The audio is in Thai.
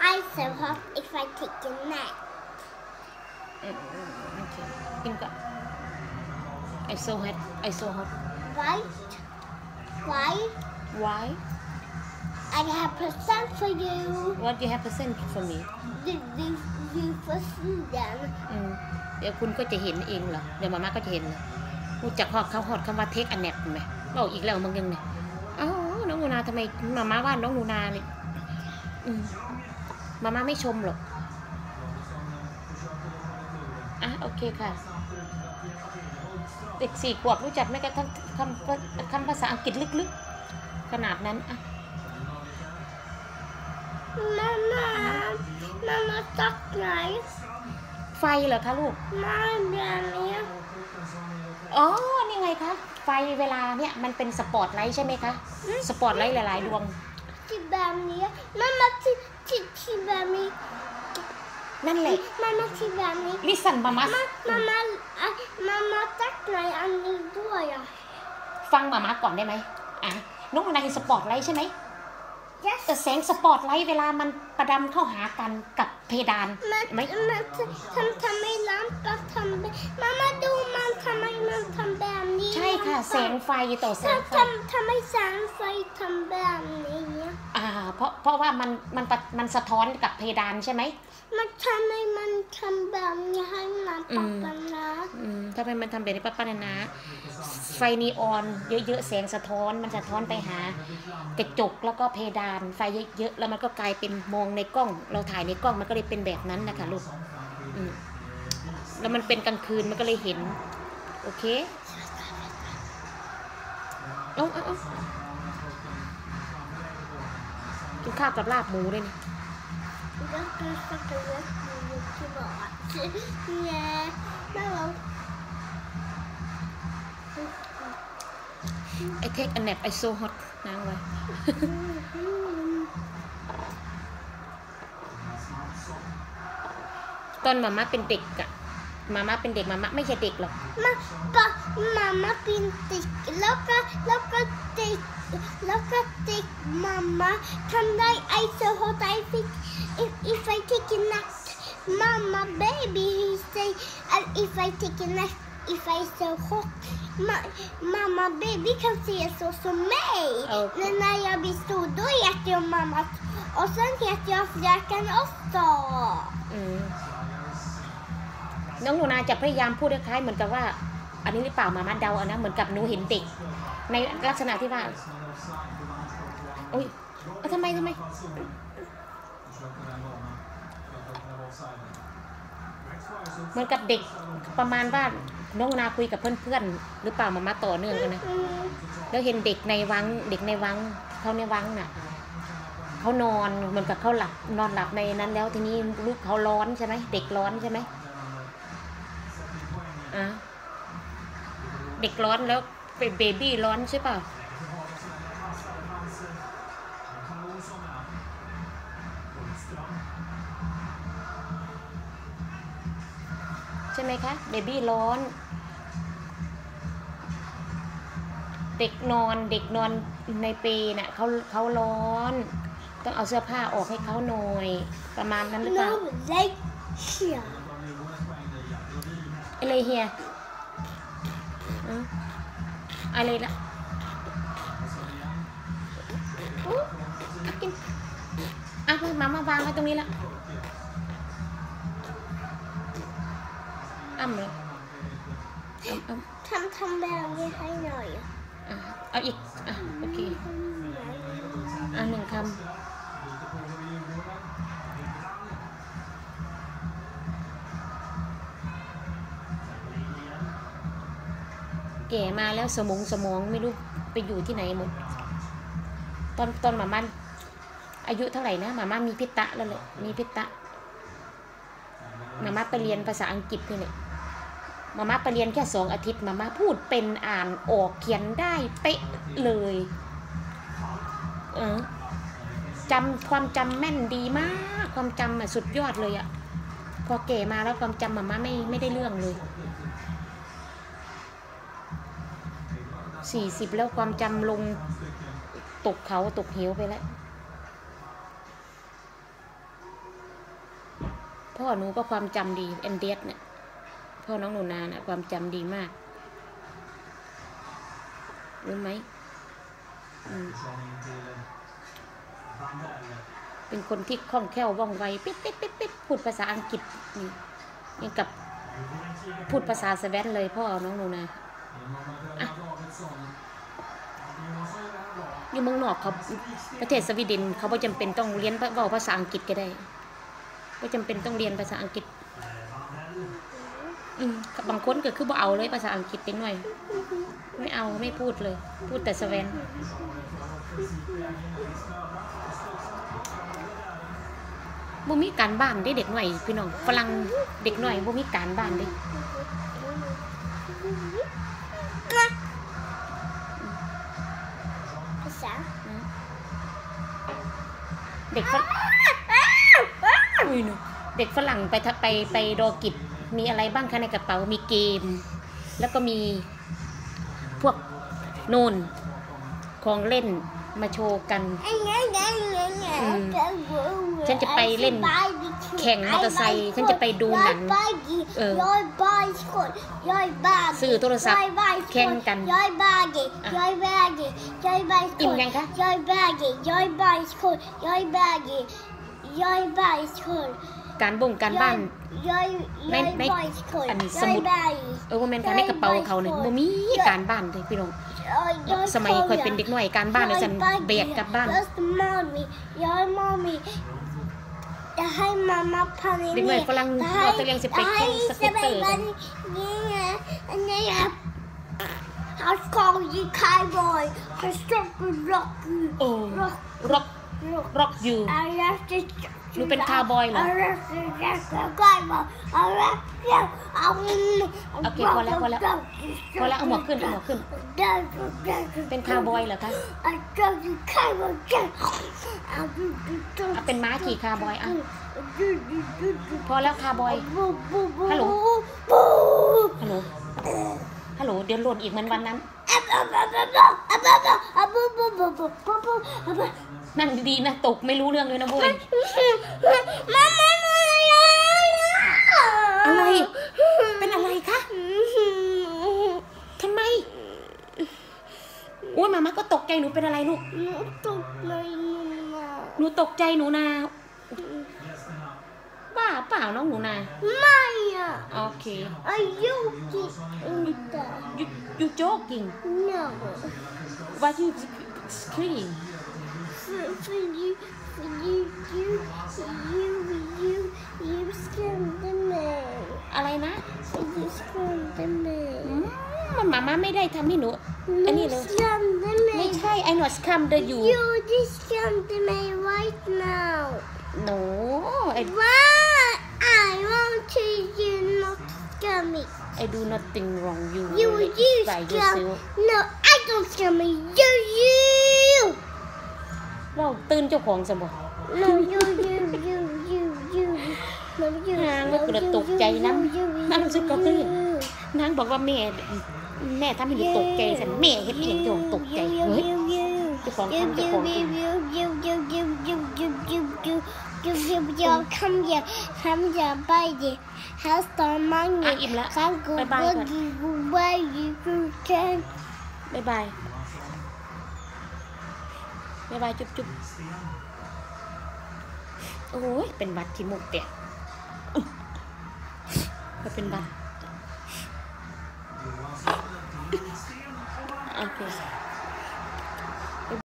I so hot if I take a nap. อืมอืมโอเคกินก่อน I so hot I so hot Right? Why? why I have present for you. what you have to send for me The the the first then. อืมเดี๋ยวคุณก็จะเห็นเองเหรอ เดี๋ยวมาม่าก็จะเห็นเหรอ รู้จักฮอดเขาฮอดคำว่าเทคอันแนบไหมบอกอีกแล้วมึงยังไงอ้าวน้องหนูนาทำไมมาม่าว่าน้องหนูนาเลยอืมมาม่าไม่ชมหรอกอะโอเคค่ะเด็กสี่ขวบรู้จักไหมกระทั่งคำคำภาษาอังกฤษลึกๆ ขนาดนั้นอะ Mama, Mama, tack nej. ไฟเหรอคะลูก Mamma, อ๋อ นี่ไงคะ ไฟเวลาเนี่ยมันเป็นสปอตไลท์ใช่ไหมคะ สปอตไลท์หลายๆ ดวง till Benny. Mamma, till, till, till Benny. นั่นแหละ Mamma, till Benny. ลิสันมามา Mamma, mamma, äh, mamma, tack nej, Annie, då ja. ฟังมามาก่อนได้ไหมอะน้องนาเห็นสปอตไลท์ใช่ไหม Yes. แต่แสงสปอตไลท์เวลามันประดำเข้าหากันกับเพดาน Men, ไหม men t- ta, ta mig lampa, ใช่ค่ะแสงไฟต่อแส Ta, งไฟ ta, ta mig sandfaj, ta Benny. อ่าเพราะเพราะว่ามันมันปะมันสะท้อนกับเพดานใช่ไหม Man ta mig, man ta Benny, hemma, papporna. อืมทำไมมันทำแบบนี้ป้าป้านานะไฟนีออนเยอะๆแสงสะท้อนมันสะท้อนไปหากระจกแล้วก็เพดานไฟเยอะๆแล้วมันก็กลายเป็นมองในกล้อง เราถ่ายในกล้องมันก็เลยเป็นแบบนั้นนะคะลูกอืมแล้วมันเป็นกลางคืนมันก็เลยเห็น โอเค เอาเอาเอากินข้าวกับลาบหมูด้วยนี่ Jag ska starta rätt privat. Nej, mamma. ไอเทคอันแนบไอโซฮอตนางไว้ตอนมาม่าเป็นเด็กอะมาม่าเป็นเด็กมาม่าไม่ใช่เด็กหรอก Ma, pa, mamma pintik, loka, loka, tik, loka, tik, mamma. Can I, I so hot I think, if, if I take a nap, mamma, baby, he say, and if I take a nap, if I so hot, ma, mamma, baby kan se så som mig. Okej. Men när jag blir stor, då äter jag mamma. Och sen äter jag fröken också. อืมน้องหนูนาจะพยายามพูดคล้ายๆเหมือนกับว่า อันนี้หรือเปล่ามามาเดาเอานะเหมือนกับหนูเห็นเด็ก ในลักษณะที่ว่าโอ้ยทำไมทำไมเหมือนกับเด็กประมาณว่าน้องนาคุยกับเพื่อนๆหรือเปล่ามามาต่อเนื่องกันนะแล้วเห็นเด็กในวังเด็กในวังเขาในวังน่ะเขานอนเหมือนกับเขาหลับนอนหลับในนั้นแล้วทีนี้ลูกเขาร้อนใช่ไหมเด็กร้อนใช่ไหมอะ เด็กร้อนแล้วเป็นเบบี้ร้อนใช่เปล่าใช่ไหมคะ เบบี้ร้อน เด็กนอนเด็กนอนในเปรน่ะเขาเขาร้อน ต้องเอาเสื้อผ้าออกให้เขาหน่อย ประมาณนั้นหรือเปล่า No, like here. อะไรเฮีย อืมอะไรละอุ๊ยเอากินอะมามาวางไว้ตรงนี้ละอ้ำเลยอ้ำอ้ำทำทำแบบนี้ให้หน่อยอะเอาอีกอะโอเคอะหนึ่งคำ แก่มาแล้วสมองสมองไม่รู้ไปอยู่ที่ไหนหมด ตอนตอนหมามันอายุเท่าไหร่นะหมาม่ามีพิตะแล้วเลยมีพิตะหมาม่าไปเรียนภาษาอังกฤษนี่แหละหมาม่าไปเรียนแค่สองอาทิตย์หมาม่าพูดเป็นอ่านออกเขียนได้เป๊ะเลย เออจำความจำแม่นดีมาก ความจำอะสุดยอดเลยอะพอแก่มาแล้วความจำหมาม่าไม่ไม่ได้เรื่องเลย สี่สิบแล้วความจำลงตกเขาตกเหวไปแล้ว พ่อหนูก็ความจำดีแอนเดียสเนี่ยพ่อน้องหนูนานี่ยความจำดีมาก รู้ไหมมเป็นคนที่คล่องแคล่วว่องไวปิ๊ดปิ๊ดปิ๊ดปิ๊ดพูดภาษาอังกฤษนี่ยังกับพูดภาษาสวีเดนเลยพ่อน้องหนูนาอะ อยู่เมืองนอกเขาประเทศสวีเดนเขาไม่จำเป็นต้องเรียนเว้าภาษาอังกฤษก็ได้ไม่จำเป็นต้องเรียนภาษาอังกฤษ อืมบางคนก็คือบ่เอาเลยภาษาอังกฤษเป็นหน่อย ไม่เอาไม่พูดเลย พูดแต่สเวนบ่มีการบ้านได้เด็กหน่อยพี่น้องฝรั่งเด็กหน่อยบ่มีการบ้านเด้ เด็กฝรั่งอุ้ยหนูเด็กฝรั่งไปทะไปไปดอกิจมีอะไรบ้างคะในกระเป๋ามีเกม แล้วก็มีพวกโน่นของเล่นมาโชว์กันอืมฉันจะไปเล่น แข่งมอเตอร์ไซค์ฉันจะไปดูหนังเออย้อยบ้านคนย้อยบ้านซื้อโทรศัพท์แข่งกันย้อยบ้านย้อยบ้านย้อยบ้านอิ่มยังคะย้อยบ้านย้อยบ้านคนย้อยบ้านย้อยบ้านคนการบ่งการบ้านย้อยในย้อยในบ้านคนอันนี้สมุดย้อยบ้านเออว่าแม่นการในกระเป๋าเขาเนี่ยบ่มีการบ้านเลยพี่น้องสมัยค่อยเป็นเด็กน้อยการบ้านเนี่ยฉันเบียดกลับบ้าน จะให้มาม่าพานี่เด็กน้อยฝรั่งเราจะเรียนสิไปแข่งสกูตเตอร์กักันนนี่ไงอันนี้ครับ House call you cowboy constructed rock โอ้ rock ร็อก rock ร็อกอยู่ I left it ห นูเป็นคาวบอยเหรอ I left it just a cowboy I left it เอาโอเคพอแล้วพอแล้วพอแล้วเอาหมวกขึ้นเอาหมวกขึ้น เป็นคาวบอยเหรอคะเอาเป็นม้าขี่คาร์บอยอะพอแล้วคาร์บอยฮัลโหลฮัลโหลฮัลโหลเดี๋ยวหล่นอีกเหมือนวันนั้น นั่งดีๆนะตกไม่รู้เรื่องเลยนะเว้ยอะไร เป็นอะไรคะ ทำไม อุ้ยมาม่าก็ตกใจหนูเป็นอะไรลูก หนูตกใจหนูนาบ้าเปล่าน้องหนูนาโอเค Are you that? you you joking No. why you scream For, for you, for you, you, you, you, you scammed me. อะไรนะ You scammed me. อืมมาม่าไม่ได้ทำให้หนู อันนี้ You เลย scammed ไม่ me. ใช่ I not scam the you You just scammed me right now. no I Why? I want to you not scam me. I do nothing wrong you You, you by scam. yourself No, I don't scam me. You, you. เราตื่นเจ้าของสมบัติ No, you, you, you, you, you. No, you. นาง no, มันเกิด you, ตกใจ you, น้ you, you, ำน้ำซึกก็ตื่น you. นางบอกว่าแม่แม่ทำให้หนูตกใจสันแม่เฮ็ดเองเจ้าของตกใจเฮ้ยเจ้าของทำเจ้าของทำ Come here, come here, baby. How's the อะ money? อิ่มแล้ว Can't go บ๊ายบายก่อน boogie where you can. บายบาย บายบายจุ๊บจุ๊บโอ้ยเป็นบัตรที่มุกเตะก็เป็นบัตรโอเค